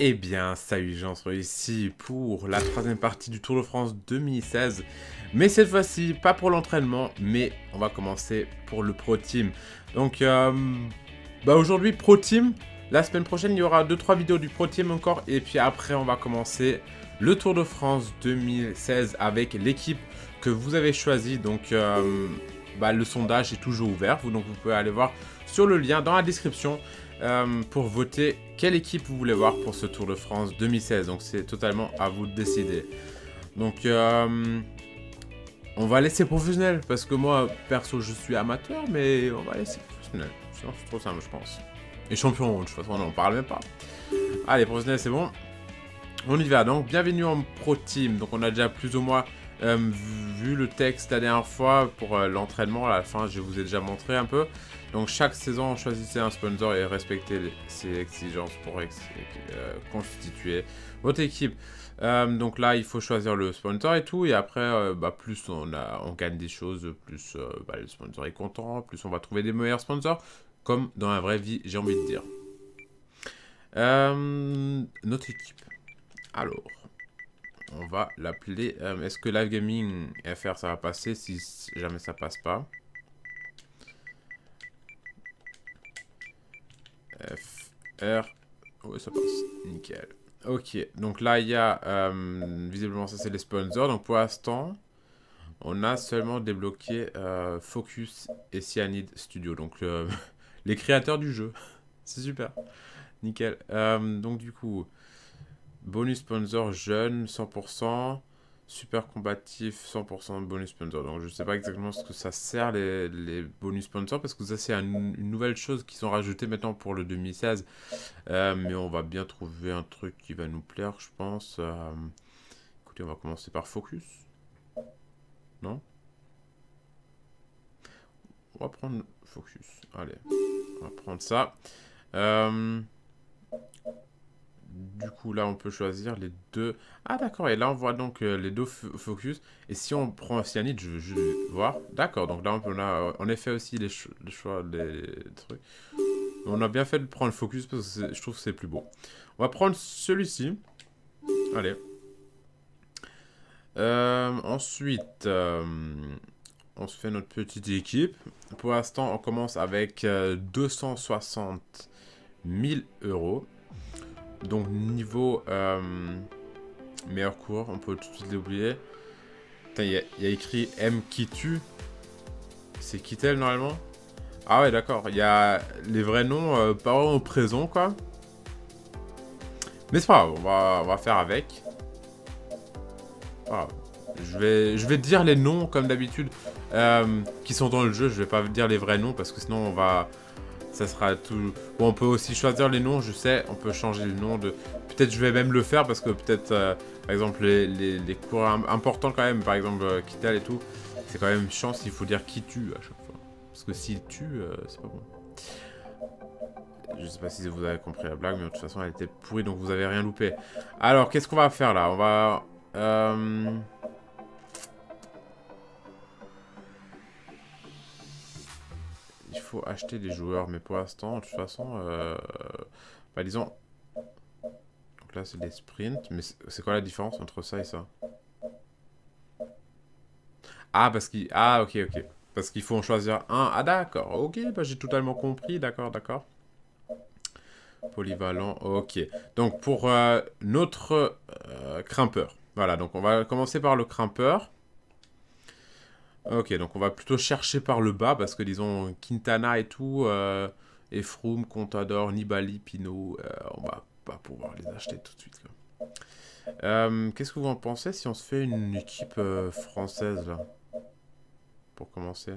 Eh bien, salut gens, retrouve ici pour la troisième partie du Tour de France 2016. Mais cette fois-ci, pas pour l'entraînement, mais on va commencer pour le Pro Team. Donc, euh, bah aujourd'hui, Pro Team. La semaine prochaine, il y aura 2-3 vidéos du Pro Team encore. Et puis après, on va commencer le Tour de France 2016 avec l'équipe que vous avez choisie. Donc, euh, bah, le sondage est toujours ouvert. Vous pouvez aller voir sur le lien dans la description. Euh, pour voter quelle équipe vous voulez voir pour ce Tour de France 2016. Donc c'est totalement à vous de décider. Donc euh, on va laisser professionnel parce que moi perso je suis amateur mais on va laisser professionnel. Sinon c'est trop simple je pense. Et champion de toute façon on n'en parle même pas. Allez professionnel c'est bon. On y va donc bienvenue en pro team. Donc on a déjà plus ou moins euh, vu le texte la dernière fois pour l'entraînement. À la fin je vous ai déjà montré un peu. Donc chaque saison, choisissez un sponsor et respectez ses exigences pour euh, constituer votre équipe. Euh, donc là, il faut choisir le sponsor et tout. Et après, euh, bah, plus on, a, on gagne des choses, plus bah, le sponsor est content, plus on va trouver des meilleurs sponsors. Comme dans la vraie vie, j'ai envie de dire. notre équipe. Alors, on va l'appeler... Est-ce que Live Gaming FR, ça va passer si jamais ça passe pas? F, R. Oui, ça passe. Nickel. Ok, donc là, il y a... Euh, visiblement, ça, c'est les sponsors. Donc, pour l'instant, on a seulement débloqué euh, Focus et Cyanide Studio. Donc, euh, les créateurs du jeu. c'est super. Nickel. donc, du coup, bonus sponsor jeune, 100% super combatif, 100% de bonus sponsor. Donc je sais pas exactement ce que ça sert les, bonus sponsors parce que ça c'est une nouvelle chose qui sont rajoutées maintenant pour le 2016. Euh, mais on va bien trouver un truc qui va nous plaire je pense. Euh, écoutez on va commencer par Focus. Non? On va prendre Focus. Allez, on va prendre ça. Euh, du coup, là, on peut choisir les deux. Ah, d'accord. Et là, on voit donc euh, les deux focus. Et si on prend cyanide, je veux voir. D'accord. Donc là, on a en effet aussi les, choix des trucs. On a bien fait de prendre le focus parce que je trouve que c'est plus beau. On va prendre celui-ci. Allez. Euh, ensuite, euh, on se fait notre petite équipe. Pour l'instant, on commence avec 260 000 euros. Donc niveau euh, meilleur cours, on peut tout de suite l'oublier. Il y, a écrit M qui tue. C'est Kittel normalement? Ah ouais d'accord, il y a les vrais noms euh, pas au présent quoi. Mais c'est pas grave, on va, faire avec. Je vais, je vais dire les noms comme d'habitude euh, qui sont dans le jeu. Je vais pas dire les vrais noms parce que sinon on va, ça sera tout... Bon, on peut aussi choisir les noms, je sais, on peut changer le nom de... Peut-être je vais même le faire parce que peut-être, euh, par exemple, les, les, importants quand même, par exemple, euh, Kittel et tout, c'est quand même chance, il faut dire qui tue à chaque fois. Parce que s'il tue, euh, c'est pas bon. Je sais pas si vous avez compris la blague, mais de toute façon, elle était pourrie, donc vous avez rien loupé. Alors, qu'est-ce qu'on va faire là? On va... Euh... faut acheter des joueurs. Mais pour l'instant, de toute façon, euh, bah, disons... Donc là, c'est des sprints. Mais c'est quoi la différence entre ça et ça? Ah, parce qu'il... Ah, ok, ok. Parce qu'il faut en choisir un. Ah, d'accord. Ok, bah, j'ai totalement compris. D'accord, d'accord. Polyvalent, ok. Donc, pour euh, notre euh, grimpeur. Voilà, donc on va commencer par le grimpeur. Ok, donc on va plutôt chercher par le bas parce que disons Quintana et tout, euh, Contador, Nibali, Pinot, euh, on va pas pouvoir les acheter tout de suite. Euh, qu'est-ce que vous en pensez si on se fait une équipe euh, française là Pour commencer?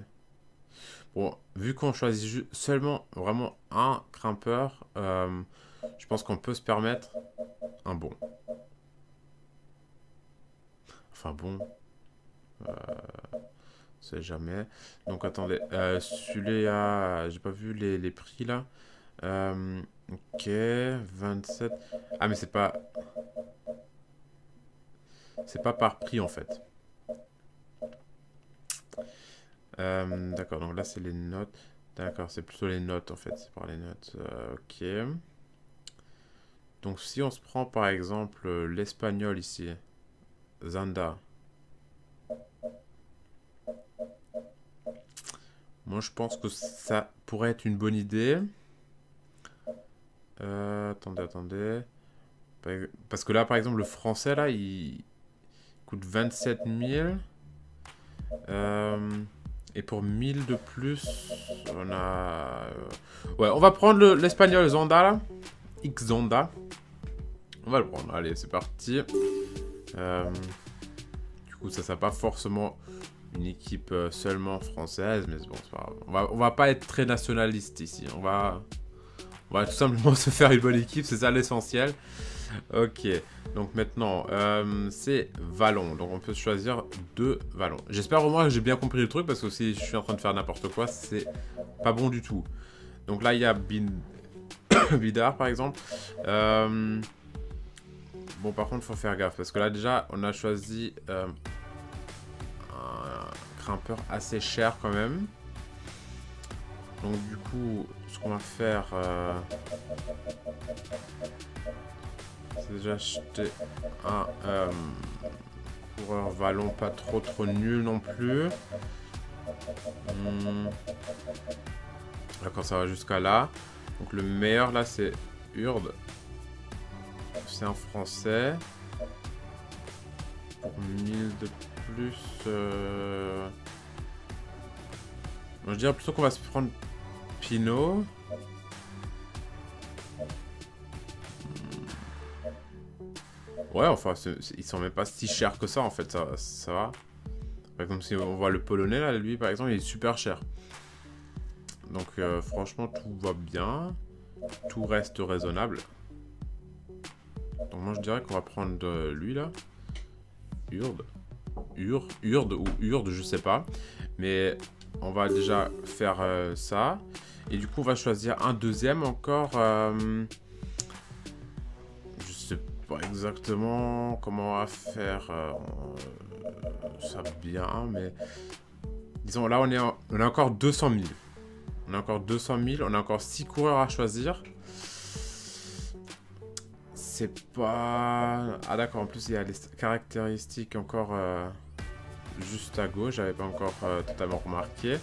Bon, vu qu'on choisit seulement vraiment un grimpeur, je pense qu'on peut se permettre un bon. Enfin bon. Euh... C'est jamais. Donc attendez, euh, celui-là, j'ai pas vu les, les, prix là. Euh, ok, 27. Ah mais c'est pas... C'est pas par prix en fait. Euh, D'accord, donc là c'est les notes. D'accord, c'est plutôt les notes en fait, c'est par les notes. Euh, ok. Donc si on se prend par exemple l'espagnol ici, Zanda. Moi je pense que ça pourrait être une bonne idée. Euh, attendez, attendez. Parce que là par exemple le français là il coûte 27 000. Euh, et pour 1000 de plus, on a... Euh, ouais, on va prendre l'espagnol Zonda, là. X Zonda. On va le prendre. Allez, c'est parti. Du coup, ça, ça pas forcément une équipe euh, seulement française, mais bon, c'est pas grave. On va, va pas être très nationaliste ici. On va, on va tout simplement se faire une bonne équipe, c'est ça l'essentiel. Ok, donc maintenant, euh, c'est Vallon. Donc on peut choisir deux Vallons. J'espère au moins que j'ai bien compris le truc, parce que si je suis en train de faire n'importe quoi, c'est pas bon du tout. Donc là, il y a Bin... Bidar, par exemple. Euh, bon, par contre, faut faire gaffe, parce que là, déjà, on a choisi un grimpeur assez cher quand même. Donc du coup, ce qu'on va faire... C'est déjà acheté un euh, coureur vallon pas trop trop nul non plus. Hmm. D'accord, ça va jusqu'à là. Donc le meilleur là c'est Urde. C'est un français. Pour 1000 de plus. Euh... je dirais plutôt qu'on va se prendre Pinot. Ouais, enfin, ils sont même pas si chers que ça, en fait, ça, ça va. Par exemple, si on voit le polonais, là, lui, par exemple, il est super cher. Donc, euh, franchement, tout va bien. Tout reste raisonnable. Donc, moi, je dirais qu'on va prendre lui, là. Urde. Urde, Urde ou Urde, je sais pas. Mais on va déjà faire euh, ça. Et du coup, on va choisir un deuxième encore. Euh, exactement comment on va faire euh, ça bien, mais disons là on est, on a encore 200 000. On a encore 200 000, on a encore 6 coureurs à choisir. C'est pas... Ah d'accord, en plus il y a les caractéristiques encore euh, juste à gauche, j'avais pas encore euh, totalement remarqué.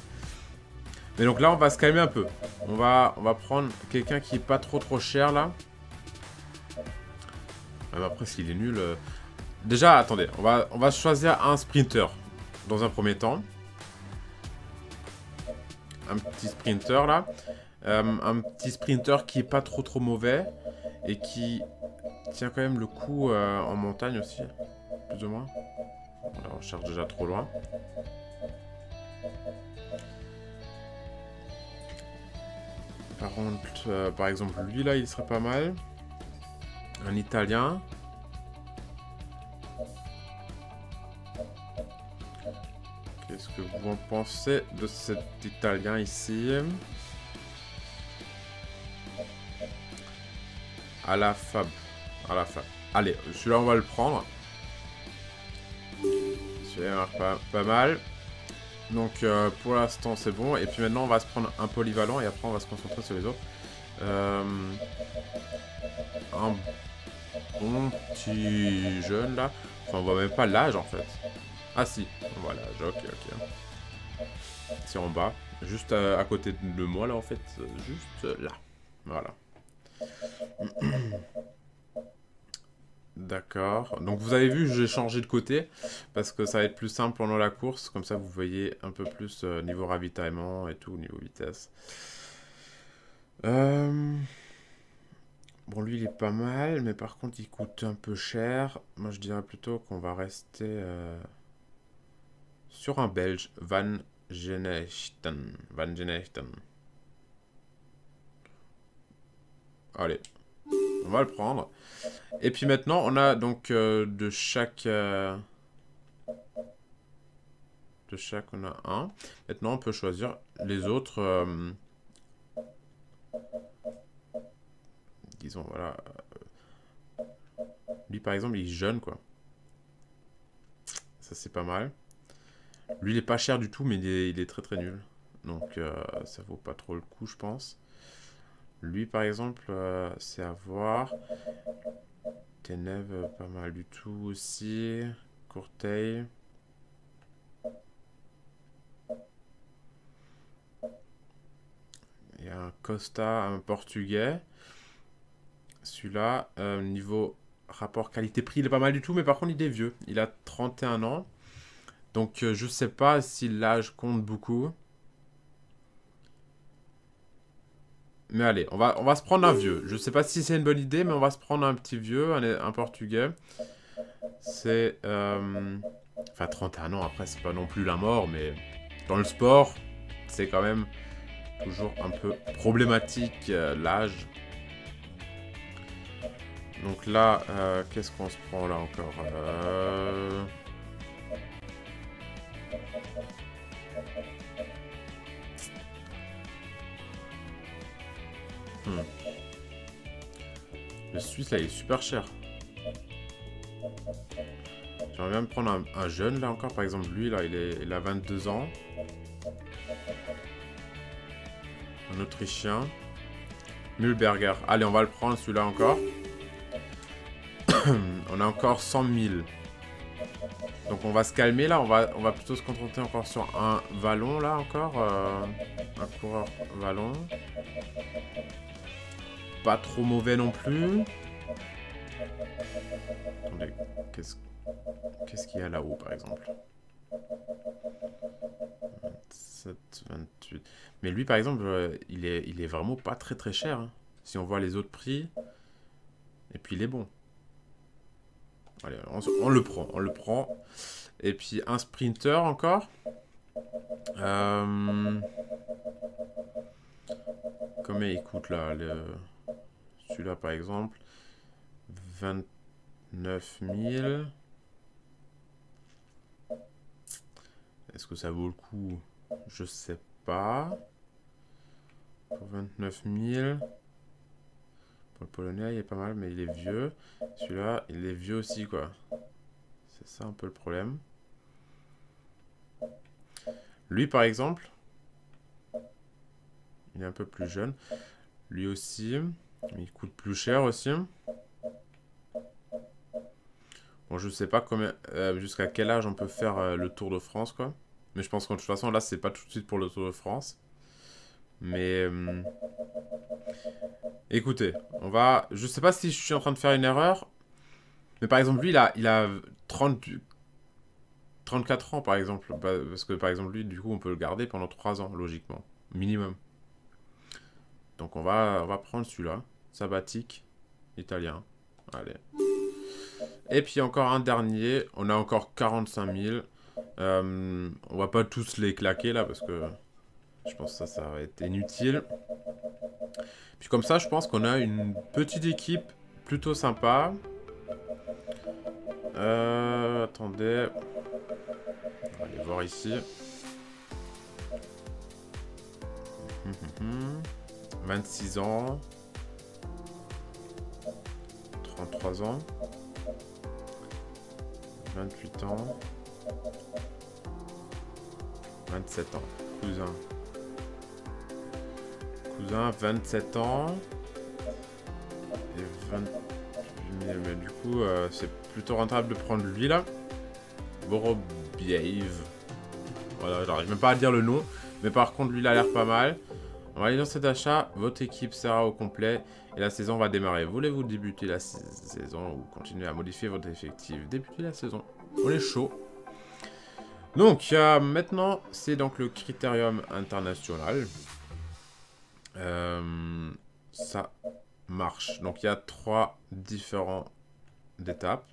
Mais donc là on va se calmer un peu. On va, prendre quelqu'un qui est pas trop trop cher là. Même après, s'il est nul... Euh, déjà, attendez, on va, on va choisir un sprinter dans un premier temps. Un petit sprinter, là. Un petit sprinter qui est pas trop trop mauvais et qui tient quand même le coup euh, en montagne aussi, plus ou moins. on cherche déjà trop loin. Par contre, par exemple, lui là, il serait pas mal. Un italien. Qu'est-ce que vous en pensez de cet italien ici? À la fab. À la fab. Allez, celui-là on va le prendre. Celui-là pas, pas mal. Donc euh, pour l'instant c'est bon. Et puis maintenant on va se prendre un polyvalent et après on va se concentrer sur les autres. Euh, un bon petit jeune là. Enfin, on voit même pas l'âge en fait. Ah si, l'âge, ok, ok. C'est en bas, juste à, côté de moi là en fait, juste là. Voilà. D'accord. Donc vous avez vu, j'ai changé de côté parce que ça va être plus simple pendant la course. Comme ça, vous voyez un peu plus euh, niveau ravitaillement et tout, niveau vitesse. Euh... Bon, lui, il est pas mal, mais par contre, il coûte un peu cher. Moi, je dirais plutôt qu'on va rester euh, sur un Belge, Van Genechten. Van Genechten. Allez, on va le prendre. Et puis maintenant, on a donc euh, de chaque... Euh, de chaque, on a un. Maintenant, on peut choisir les autres disons, voilà. Euh, lui, par exemple, il est jeune, quoi. Ça, c'est pas mal. Lui, il est pas cher du tout, mais il est, très très nul. Donc, euh, ça vaut pas trop le coup, je pense. Lui, par exemple, euh, c'est à voir. Ténèbres, pas mal du tout aussi. Courteil. Il y a un Costa, un Portugais. Celui-là, euh, niveau rapport qualité-prix, il est pas mal du tout, mais par contre, il est vieux. Il a 31 ans. Donc, euh, je sais pas si l'âge compte beaucoup. Mais allez, on va, on va se prendre un vieux. Je sais pas si c'est une bonne idée, mais on va se prendre un petit vieux, un, portugais. C'est... Euh, enfin, 31 ans, après, c'est pas non plus la mort, mais dans le sport, c'est quand même toujours un peu problématique, euh, l'âge. Donc là, euh, qu'est-ce qu'on se prend là encore Le Suisse, là, il est super cher. J'aimerais bien me prendre un, jeune, là, encore. Par exemple, lui, là, il, est, il a 22 ans. Un Autrichien. Mühlberger. Allez, on va le prendre, celui-là, encore. on a encore 100 000. Donc on va se calmer là, on va, on va plutôt se contenter encore sur un vallon là encore. Euh, un coureur vallon pas trop mauvais non plus. Attendez, qu'est-ce qu'il y a là-haut, par exemple? 27, 28... Mais lui, par exemple, euh, il est, il est vraiment pas très très cher. Hein. Si on voit les autres prix. Et puis, il est bon. Allez, on, le prend, on le prend. Et puis, un sprinter encore. Euh... Combien il coûte, là le celui-là, par exemple. 29 000. Est-ce que ça vaut le coup? Je sais pas. Pour 29 000. Pour le polonais, il est pas mal, mais il est vieux. Celui-là, il est vieux aussi, quoi. C'est ça un peu le problème. Lui, par exemple, il est un peu plus jeune. Lui aussi, il coûte plus cher aussi. Bon, je sais pas combien, euh, jusqu'à quel âge on peut faire euh, le Tour de France, quoi. Mais je pense qu'en toute façon, là, c'est pas tout de suite pour le Tour de France. Mais... Euh, écoutez, on va... Je sais pas si je suis en train de faire une erreur. Mais par exemple, lui, il a, il a 30... 34 ans, par exemple. Parce que, par exemple, lui, du coup, on peut le garder pendant 3 ans, logiquement. Minimum. Donc on va, on va prendre celui-là. Sabbatique, italien. Allez. Et puis encore un dernier. On a encore 45 000. Euh, on va pas tous les claquer là parce que je pense que ça, ça va être inutile. Puis comme ça, je pense qu'on a une petite équipe plutôt sympa. Euh, attendez. On va aller voir ici. 26 ans. 33 ans. 28 ans. 27 ans. Cousin. Cousin, 27 ans. Et 28 Mais du coup, euh, c'est plutôt rentable de prendre lui là. Borobiev. Voilà, j'arrive même pas à dire le nom. Mais par contre, lui, il a l'air pas mal. On va aller dans cet achat, votre équipe sera au complet et la saison va démarrer. Voulez-vous débuter la saison ou continuer à modifier votre effectif? Débuter la saison. On est chaud. Donc, maintenant, c'est donc le critérium international. Euh, ça marche. Donc, il y a trois différentes étapes.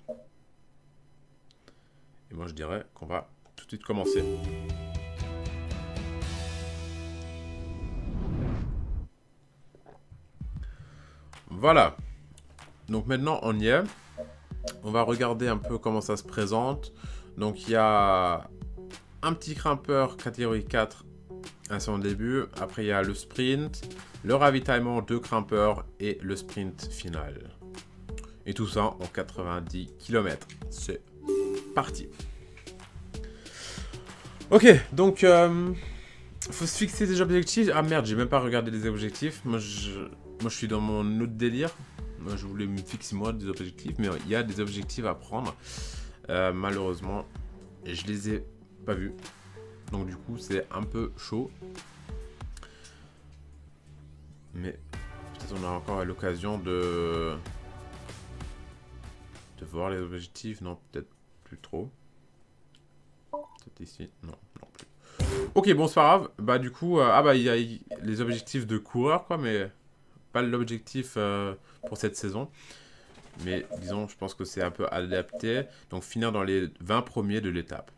Et moi, je dirais qu'on va tout de suite commencer. Voilà. Donc maintenant, on y est. On va regarder un peu comment ça se présente. Donc il y a un petit grimpeur catégorie 4 à son début. Après, il y a le sprint, le ravitaillement de grimpeurs et le sprint final. Et tout ça en 90 km. C'est parti. Ok, donc... Euh, faut se fixer des objectifs. Ah merde, j'ai même pas regardé les objectifs. Moi, je moi je suis dans mon autre délire. Moi je voulais me fixer moi des objectifs, mais il y a des objectifs à prendre. Euh, malheureusement, je les ai pas vus. Donc du coup c'est un peu chaud. Mais peut-être on a encore l'occasion de... De voir les objectifs. Non, peut-être plus trop. Peut-être ici. Non, non plus. Ok, bon, c'est pas grave. Bah, du coup, euh, ah bah, il y a les objectifs de coureur, quoi, mais pas l'objectif euh, pour cette saison. Mais disons, je pense que c'est un peu adapté. Donc, finir dans les 20 premiers de l'étape.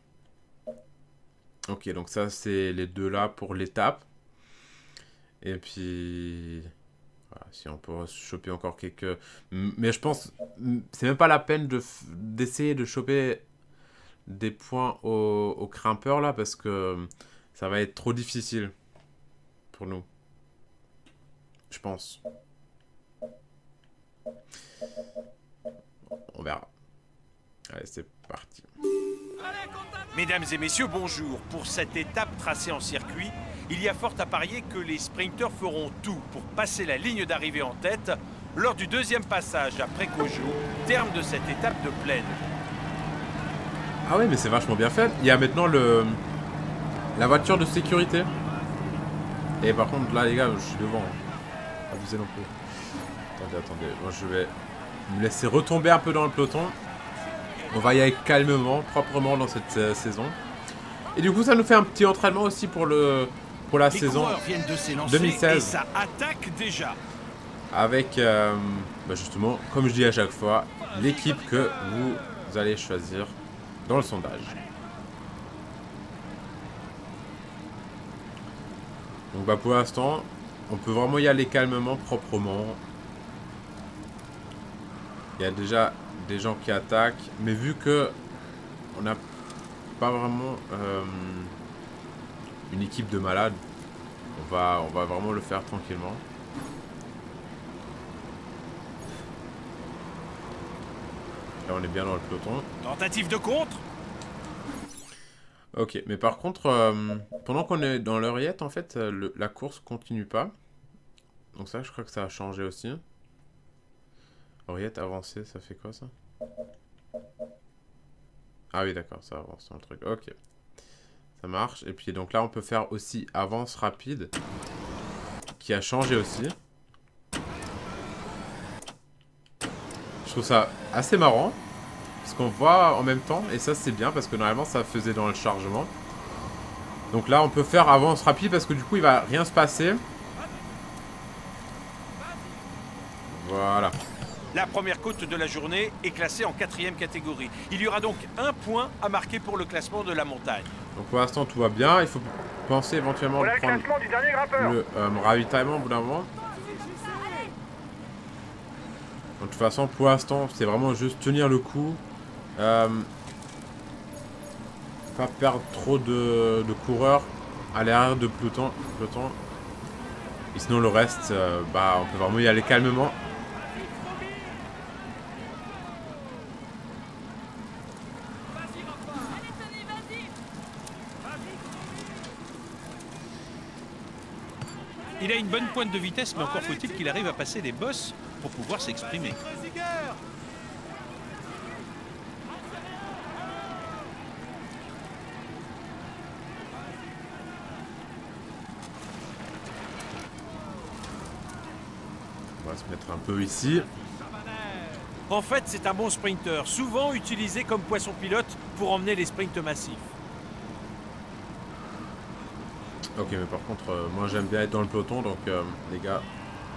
Ok, donc ça, c'est les deux là pour l'étape. Et puis... Si on peut choper encore quelques... Mais je pense... C'est même pas la peine d'essayer de, choper des points au, au grimpeur là, parce que ça va être trop difficile pour nous. Je pense. On verra. Allez, c'est parti. Mesdames et messieurs, bonjour. Pour cette étape tracée en circuit, il y a fort à parier que les sprinteurs feront tout pour passer la ligne d'arrivée en tête lors du deuxième passage après Kojo, terme de cette étape de plaine. Ah ouais, mais c'est vachement bien fait. Il y a maintenant le, la voiture de sécurité. Et par contre, là, les gars, je suis devant. Abusez non plus. Attendez, attendez. Moi, je vais me laisser retomber un peu dans le peloton. On va y aller calmement, proprement dans cette euh, saison. Et du coup, ça nous fait un petit entraînement aussi pour le pour la saison 2016. ça attaque déjà. Avec, euh, bah, justement, comme je dis à chaque fois, l'équipe que vous allez choisir dans le sondage. Donc bah pour l'instant, on peut vraiment y aller calmement, proprement. Il y a déjà des gens qui attaquent, mais vu que on n'a pas vraiment euh, une équipe de malades, on va, on va vraiment le faire tranquillement. Là on est bien dans le peloton. Tentative de contre Ok, mais par contre, euh, pendant qu'on est dans l'oreillette, en fait, euh, la course continue pas. Donc ça, je crois que ça a changé aussi. Oreillette avancée, ça fait quoi ça? Ah oui, d'accord, ça avance dans le truc. Ok. Ça marche. Et puis donc là, on peut faire aussi avance rapide. Qui a changé aussi. Je trouve ça assez marrant. Ce qu'on voit en même temps. Et ça, c'est bien parce que normalement, ça faisait dans le chargement. Donc là, on peut faire avance rapide parce que du coup, il va rien se passer. Voilà. La première côte de la journée est classée en quatrième catégorie. Il y aura donc un point à marquer pour le classement de la montagne. Donc pour l'instant tout va bien. Il faut penser éventuellement de prendre le, euh, ravitaillement au bout d'un moment. De toute façon, pour l'instant, c'est vraiment juste tenir le coup. Euh, pas perdre trop de, coureurs à l'arrière de peloton, peloton. Et sinon le reste, euh, bah, on peut vraiment y aller calmement. Il a une bonne pointe de vitesse, mais encore faut-il qu'il arrive à passer les bosses pour pouvoir s'exprimer. Mettre un peu ici. En fait, c'est un bon sprinter, souvent utilisé comme poisson pilote pour emmener les sprints massifs. Ok, mais par contre, euh, moi j'aime bien être dans le peloton, donc euh, les gars,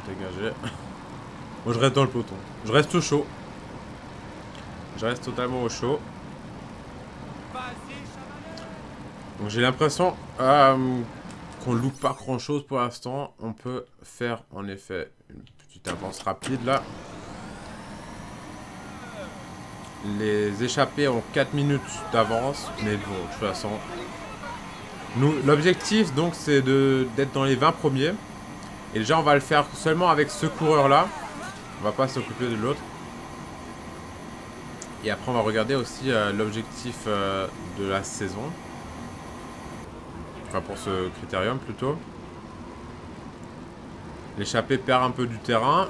dégagez. moi je reste dans le peloton. Je reste au chaud. Je reste totalement au chaud. Donc j'ai l'impression euh, qu'on loupe pas grand chose pour l'instant. On peut faire en effet Petite avance rapide là. Les échappés ont 4 minutes d'avance. Mais bon, de toute façon. L'objectif donc c'est d'être dans les 20 premiers. Et déjà on va le faire seulement avec ce coureur là. On va pas s'occuper de l'autre. Et après on va regarder aussi euh, l'objectif euh, de la saison. Enfin pour ce critérium plutôt. L'échappée perd un peu du terrain.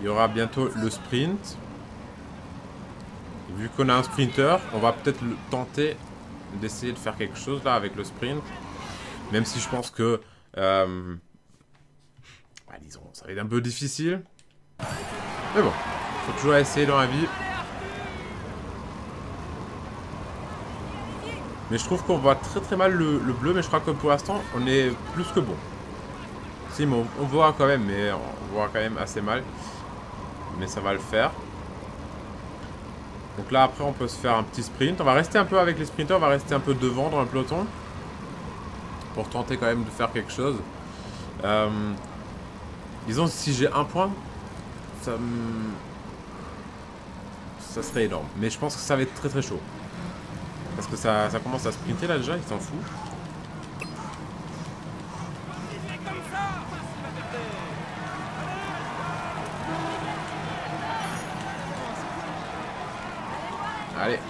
Il y aura bientôt le sprint. Vu qu'on a un sprinter, on va peut-être tenter d'essayer de faire quelque chose là avec le sprint. Même si je pense que... Euh, bah, disons, ça va être un peu difficile. Mais bon, faut toujours essayer dans la vie. Mais je trouve qu'on voit très très mal le, bleu, mais je crois que pour l'instant, on est plus que bon. Si, mais on, voit quand même, mais on voit quand même assez mal. Mais ça va le faire. Donc là, après, on peut se faire un petit sprint. On va rester un peu avec les sprinters, on va rester un peu devant dans le peloton. Pour tenter quand même de faire quelque chose. Euh, disons, si j'ai un point, ça, ça serait énorme. Mais je pense que ça va être très très chaud. Parce que ça, ça commence à sprinter là déjà, il s'en fout. Allez.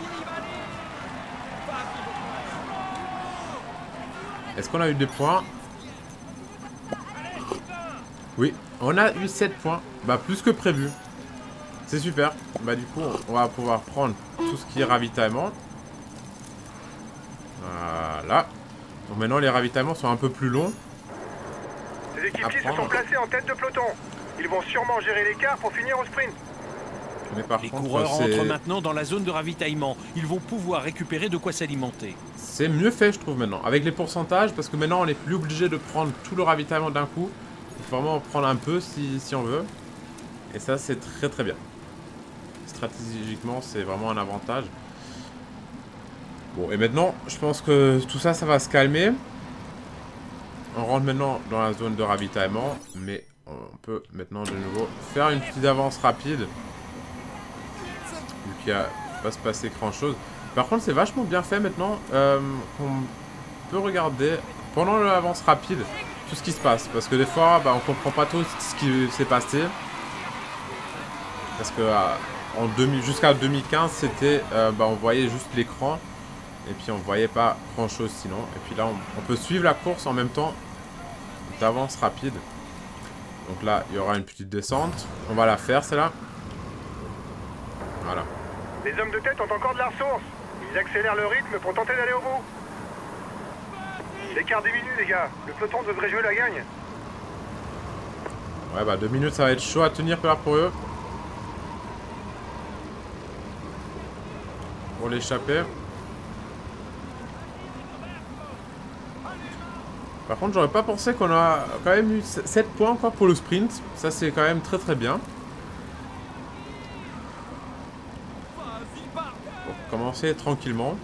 Est-ce qu'on a eu des points? Oui, on a eu 7 points. Bah plus que prévu. C'est super. Bah du coup, on va pouvoir prendre tout ce qui est ravitaillement. Voilà. Donc maintenant, les ravitaillements sont un peu plus longs. Les équipiers se sont placés en tête de peloton. Ils vont sûrement gérer l'écart pour finir au sprint. Mais par les coureurs entrent maintenant dans la zone de ravitaillement. Ils vont pouvoir récupérer de quoi s'alimenter. C'est mieux fait, je trouve, maintenant. Avec les pourcentages, parce que maintenant, on n'est plus obligé de prendre tout le ravitaillement d'un coup. Il faut vraiment en prendre un peu si, si on veut. Et ça, c'est très très bien. Stratégiquement, c'est vraiment un avantage. Bon, et maintenant, je pense que tout ça, ça va se calmer. On rentre maintenant dans la zone de ravitaillement, mais on peut maintenant de nouveau faire une petite avance rapide. Vu qu'il va pas se passer grand chose. Par contre, c'est vachement bien fait maintenant. Euh, on peut regarder pendant l'avance rapide tout ce qui se passe. Parce que des fois, bah, on comprend pas tout ce qui s'est passé. Parce que euh, jusqu'à 2015, c'était, euh, bah, on voyait juste l'écran. Et puis on voyait pas grand chose sinon. Et puis là on, peut suivre la course en même temps d'avance rapide. Donc là il y aura une petite descente. On va la faire celle-là. Voilà. Les hommes de tête ont encore de la ressource. Ils accélèrent le rythme pour tenter d'aller au bout. L'écart diminue les gars. Le peloton devrait jouer la gagne. Ouais bah deux minutes ça va être chaud à tenir pour eux. Pour l'échapper. Par contre, j'aurais pas pensé qu'on a quand même eu 7 points encore pour le sprint. Ça, c'est quand même très très bien. Pour commencer tranquillement.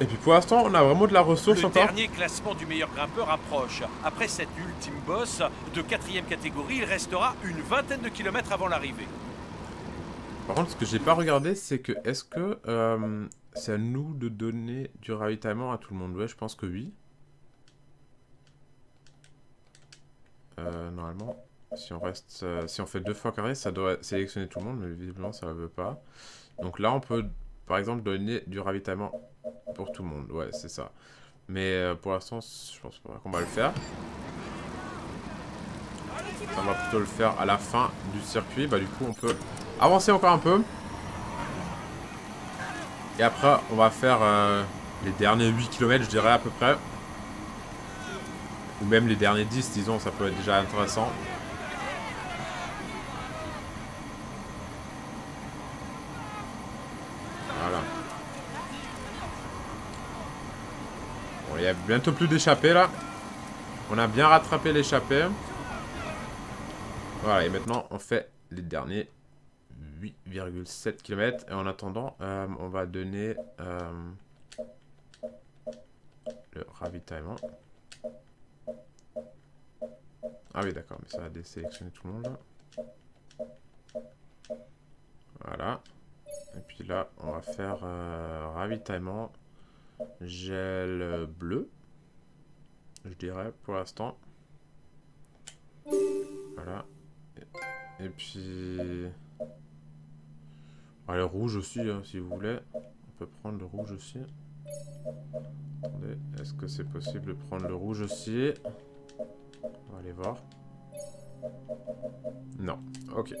Et puis pour l'instant, on a vraiment de la ressource encore. Le dernier classement du meilleur grimpeur approche. Après cette ultime bosse de quatrième catégorie, il restera une vingtaine de kilomètres avant l'arrivée. Par contre, ce que j'ai pas regardé, c'est que est-ce que euh, c'est à nous de donner du ravitaillement à tout le monde? Ouais, je pense que oui. Euh, normalement, si on reste, euh, si on fait deux fois carré, ça doit sélectionner tout le monde, mais visiblement ça ne veut pas. Donc là, on peut, par exemple, donner du ravitaillement pour tout le monde. Ouais, c'est ça. Mais euh, pour l'instant, je pense pas qu'on va le faire. On va plutôt le faire à la fin du circuit. Bah du coup, on peut avancer encore un peu. Et après, on va faire les derniers 8 km, je dirais à peu près. Ou même les derniers 10, disons, ça peut être déjà intéressant. Voilà. Bon, il y a bientôt plus d'échappées là. On a bien rattrapé l'échappée. Voilà, et maintenant on fait les derniers 8,7 km. Et en attendant, euh, on va donner euh, le ravitaillement. Ah oui, d'accord, mais ça va désélectionner tout le monde. Voilà. Et puis là, on va faire euh, ravitaillement gel bleu. Je dirais, pour l'instant. Voilà. Et, puis... le rouge aussi, hein, si vous voulez. On peut prendre le rouge aussi. Attendez, est-ce que c'est possible de prendre le rouge aussi? On va aller voir. Non, ok.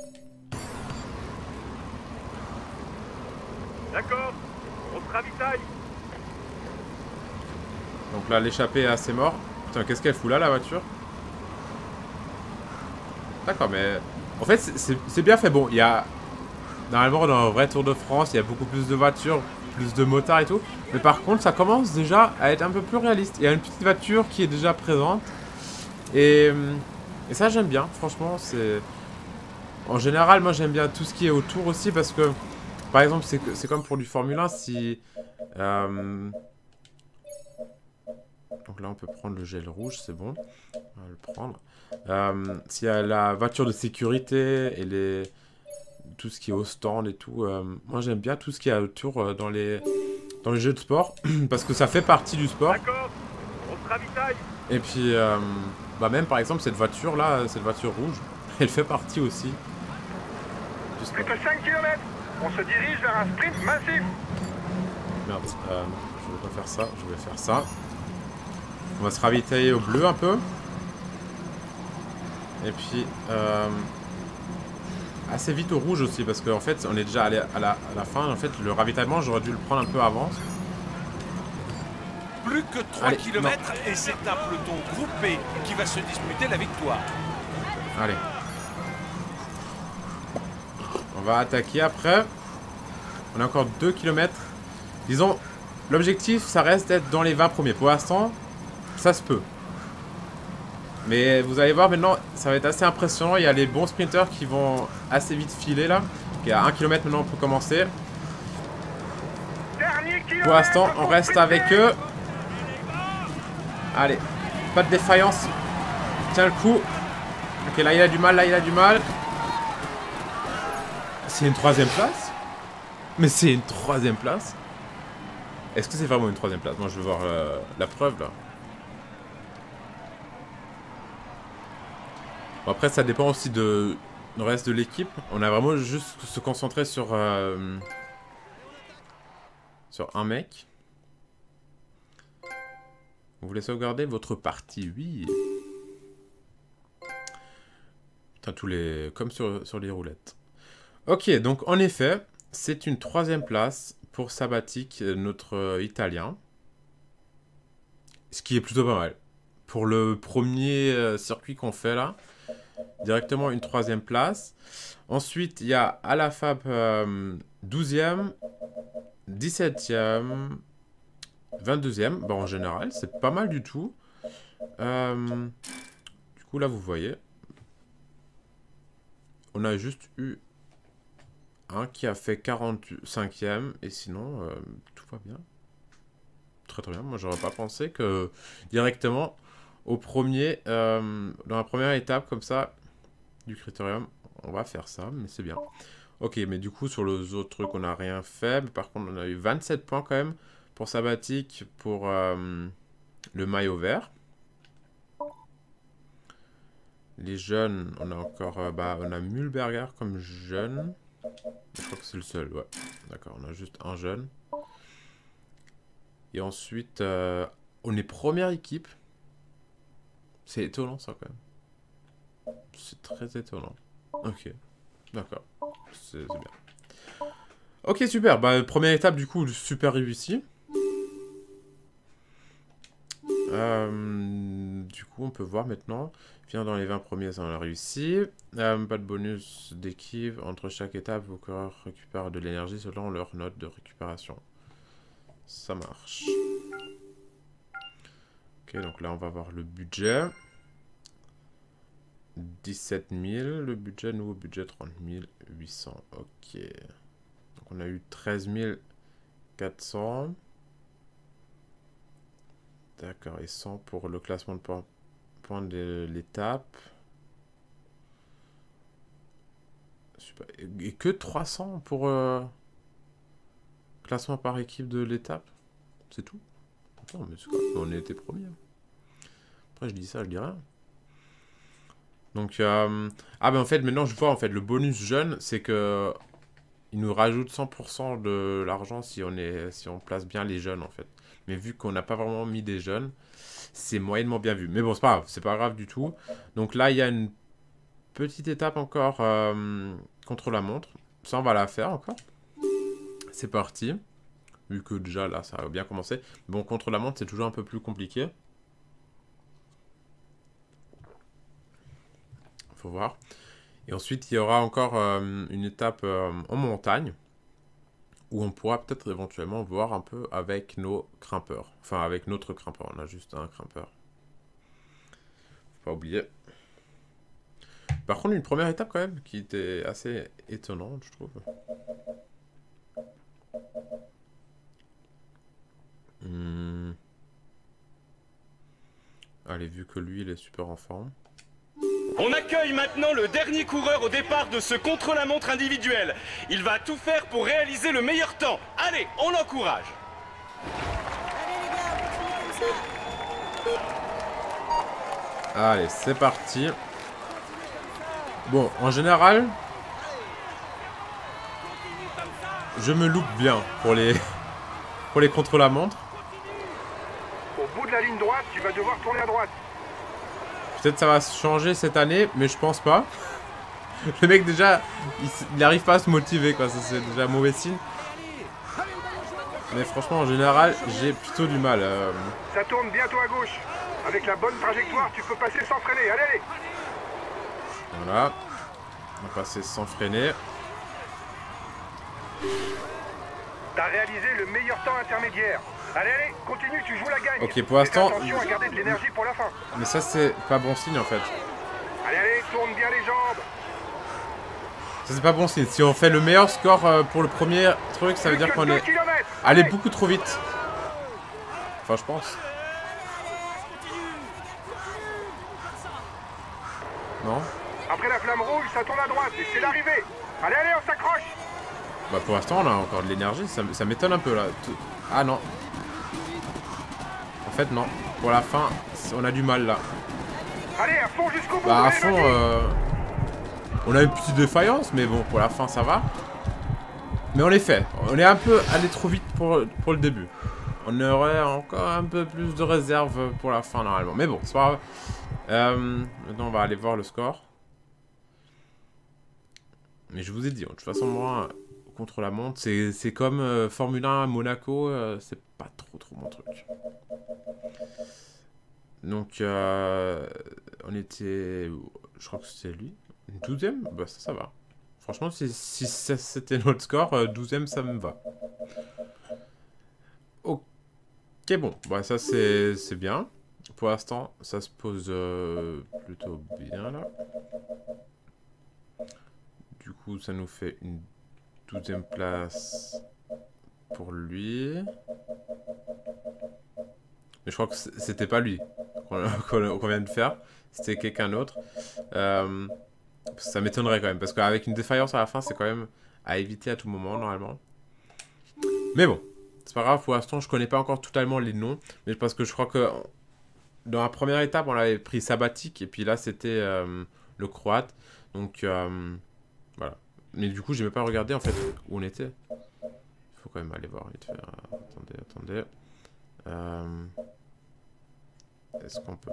D'accord, on se ravitaille. Donc là, l'échappée est assez mort. Putain, qu'est-ce qu'elle fout là, la voiture? D'accord, mais... En fait, c'est bien fait. Bon, il y a... Normalement, dans un vrai Tour de France, il y a beaucoup plus de voitures, plus de motards et tout. Mais par contre, ça commence déjà à être un peu plus réaliste. Il y a une petite voiture qui est déjà présente. Et, et ça, j'aime bien. Franchement, c'est... En général, moi, j'aime bien tout ce qui est autour aussi parce que... Par exemple, c'est comme pour du Formule 1, si... Euh, donc là, on peut prendre le gel rouge, c'est bon. On va le prendre. Euh, S'il y a la voiture de sécurité et les... tout ce qui est au stand et tout, euh, moi j'aime bien tout ce qui est autour euh, dans les dans les jeux de sport parce que ça fait partie du sport. D'accord, on se ravitaille. Et puis, bah même par exemple cette voiture là, cette voiture rouge, elle fait partie aussi. du sport. Plus que 5 km. On se dirige vers un sprint massif. Merde, euh, je vais pas faire ça, je vais faire ça. On va se ravitailler au bleu un peu. Et puis, euh, assez vite au rouge aussi, parce qu'en fait, on est déjà allé à la, à la fin. En fait, le ravitaillement, j'aurais dû le prendre un peu avant. Plus que 3 Allez, km et c'est un peloton groupé qui va se disputer la victoire. Allez. On va attaquer après. On a encore 2 km. Disons, l'objectif, ça reste d'être dans les 20 premiers. Pour l'instant, ça se peut. Mais vous allez voir maintenant, ça va être assez impressionnant. Il y a les bons sprinters qui vont assez vite filer là. Ok, à 1 km maintenant, peut commencer. Dernier kilomètre. Pour l'instant, on reste avec eux. Allez, pas de défaillance. Tiens le coup. Ok, là il a du mal, là il a du mal. C'est une troisième place Mais c'est une troisième place Est-ce que c'est vraiment une troisième place? Moi je veux voir euh, la preuve là. Bon, après ça dépend aussi de reste de l'équipe. On a vraiment juste se concentrer sur euh, sur un mec. Vous voulez sauvegarder votre partie Oui. Putain, tous les... Comme sur, les roulettes. Ok, donc en effet, c'est une troisième place pour Sabatic, notre euh, Italien. Ce qui est plutôt pas mal. Pour le premier euh, circuit qu'on fait là, directement une troisième place. Ensuite, il y a Alafab euh, 12e, 17e, 22e. Bon, en général, c'est pas mal du tout. Euh, du coup, là, vous voyez. On a juste eu un qui a fait 45e. Et sinon, euh, tout va bien. Très très bien. Moi, j'aurais pas pensé que directement au premier, euh, dans la première étape comme ça, du critérium, on va faire ça. Mais c'est bien. Ok, mais du coup, sur les autres trucs, on n'a rien fait. Mais par contre, on a eu 27 points quand même pour Sabatic, pour euh, le maillot vert. Les jeunes, on a encore... euh, bah, on a Mulberger comme jeune. Je crois que c'est le seul, ouais. D'accord, on a juste un jeune. Et ensuite, euh, on est première équipe. C'est étonnant ça quand même. C'est très étonnant. Ok, d'accord. C'est c'est bien. Ok, super. Bah, première étape, du coup, super réussi. Euh, du coup, on peut voir maintenant. Vient dans les 20 premiers, ça on a réussi. Euh, pas de bonus d'équipe. Entre chaque étape, vos coureurs récupèrent de l'énergie selon leur note de récupération. Ça marche. Ok, donc là, on va voir le budget. 17 000. Le budget, nouveau budget, 30 800. Ok. Donc on a eu 13 400. D'accord, et 100 pour le classement de points de l'étape. Et que 300 pour euh, classement par équipe de l'étape? C'est tout? Non, mais c'est même- on était premier. Après, je dis ça, je dis rien. Donc, euh, ah ben en fait, maintenant je vois en fait le bonus jeune, c'est que il nous rajoute 100% de l'argent si, on est, si on place bien les jeunes, en fait. Mais vu qu'on n'a pas vraiment mis des jeunes, c'est moyennement bien vu. Mais bon, c'est pas grave, c'est pas grave du tout. Donc là, il y a une petite étape encore euh, contre la montre. Ça, on va la faire encore. C'est parti. Vu que déjà, là, ça a bien commencé. Bon, contre la montre, c'est toujours un peu plus compliqué. Faut voir. Et ensuite, il y aura encore euh, une étape euh, en montagne où on pourra peut-être éventuellement voir un peu avec nos grimpeurs. Enfin, avec notre grimpeur. On a juste un grimpeur. Faut pas oublier. Par contre, une première étape quand même qui était assez étonnante, je trouve. Hmm. Allez, vu que lui, il est super en forme. On accueille maintenant le dernier coureur au départ de ce contre-la-montre individuel. Il va tout faire pour réaliser le meilleur temps. Allez, on l'encourage. Allez, c'est parti. Bon, en général, je me loupe bien pour les pour les contre-la-montre. Au bout de la ligne droite, tu vas devoir tourner à droite. Peut-être ça va changer cette année, mais je pense pas. Le mec déjà, il n'arrive pas à se motiver quoi, c'est déjà mauvais signe. Mais franchement en général, j'ai plutôt du mal. Euh. Ça tourne bientôt à gauche. Avec la bonne trajectoire, tu peux passer sans freiner. Allez, allez Voilà. On va passer sans freiner. T'as réalisé le meilleur temps intermédiaire. Allez, allez, continue, tu joues la gagne. Ok, pour l'instant. Mais ça, c'est pas bon signe en fait. Allez, allez, tourne bien les jambes. Ça, c'est pas bon signe. Si on fait le meilleur score euh, pour le premier truc, ça veut dire qu'on est. Allez, beaucoup trop vite. Enfin, je pense. Non Après la flamme rouge, ça tourne à droite et c'est l'arrivée. Allez, allez, on s'accroche. Bah, pour l'instant, on a encore de l'énergie. Ça, ça m'étonne un peu là. Ah non, fait, non. Pour la fin, on a du mal là. Allez, à fond jusqu'au bout. Bah, à fond, euh... on a une petite défaillance, mais bon, pour la fin, ça va. Mais on les fait. On est un peu allé trop vite pour, pour le début. On aurait encore un peu plus de réserve pour la fin, normalement. Mais bon, c'est pas grave. Euh, maintenant, on va aller voir le score. Mais je vous ai dit, de toute façon, moi, contre la montre, c'est comme euh, Formule 1 à Monaco, euh, c'est pas trop trop mon truc. Donc, euh, on était... Je crois que c'était lui. 12ème Bah ça, ça va. Franchement, si, si c'était notre score, 12ème, ça me va. Ok, bon. Bah ça, c'est bien. Pour l'instant, ça se pose plutôt bien, là. Du coup, ça nous fait une 12ème place pour lui. Mais je crois que c'était pas lui qu'on vient de faire. C'était quelqu'un d'autre. Euh, ça m'étonnerait quand même. Parce qu'avec une défaillance à la fin, c'est quand même à éviter à tout moment, normalement. Mais bon, c'est pas grave. Pour l'instant, je connais pas encore totalement les noms. Mais parce que je crois que dans la première étape, on avait pris sabbatique. Et puis là, c'était euh, le croate. Donc, euh, voilà. Mais du coup, j'ai même pas regardé en fait où on était. Il faut quand même aller voir fait. Attendez, attendez. Euh, est-ce qu'on peut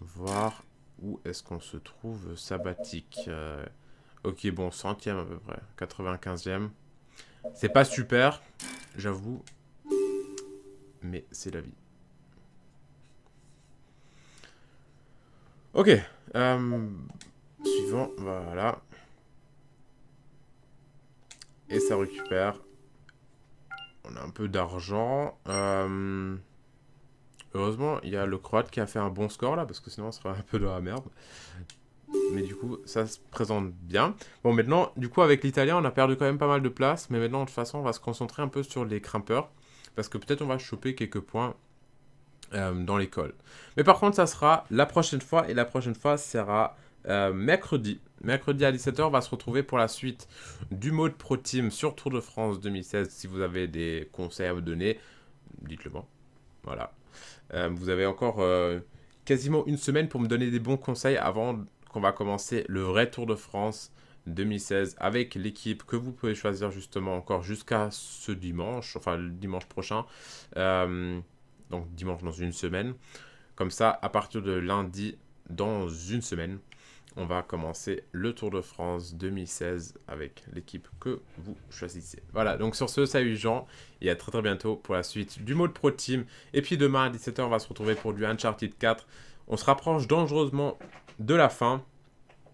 voir où est-ce qu'on se trouve sabbatique euh, Ok, bon, centième à peu près. 95e. C'est pas super, j'avoue. Mais c'est la vie. Ok. Euh, suivant, voilà. Et ça récupère. On a un peu d'argent. Euh, heureusement, il y a le Croate qui a fait un bon score là, parce que sinon on serait un peu de la merde. Mais du coup, ça se présente bien. Bon, maintenant, du coup, avec l'Italien, on a perdu quand même pas mal de place. Mais maintenant, de toute façon, on va se concentrer un peu sur les grimpeurs. Parce que peut-être on va choper quelques points euh, dans l'école. Mais par contre, ça sera la prochaine fois. Et la prochaine fois sera euh, mercredi. Mercredi à 17h, on va se retrouver pour la suite du mode Pro Team sur Tour de France 2016. Si vous avez des conseils à me donner, dites-le moi. Voilà. Euh, vous avez encore euh, quasiment une semaine pour me donner des bons conseils avant qu'on va commencer le vrai Tour de France 2016 avec l'équipe que vous pouvez choisir justement encore jusqu'à ce dimanche, enfin le dimanche prochain, euh, donc dimanche dans une semaine. Comme ça, à partir de lundi dans une semaine, on va commencer le Tour de France 2016 avec l'équipe que vous choisissez. Voilà, donc sur ce, salut Jean, et à très très bientôt pour la suite du mode Pro Team. Et puis demain à 17h, on va se retrouver pour du Uncharted 4. On se rapproche dangereusement de la fin.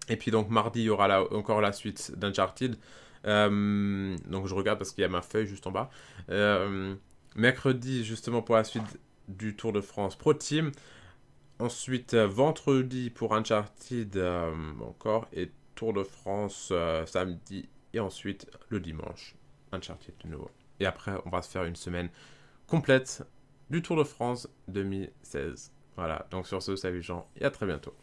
Et puis donc mardi, il y aura encore la suite d'Uncharted. Euh, donc je regarde parce qu'il y a ma feuille juste en bas. Euh, mercredi, justement pour la suite du Tour de France Pro Team. Ensuite, euh, vendredi pour Uncharted encore. Et Tour de France samedi. Et ensuite, le dimanche, Uncharted de nouveau. Et après, on va se faire une semaine complète du Tour de France 2016. Voilà, donc sur ce, salut Jean et à très bientôt.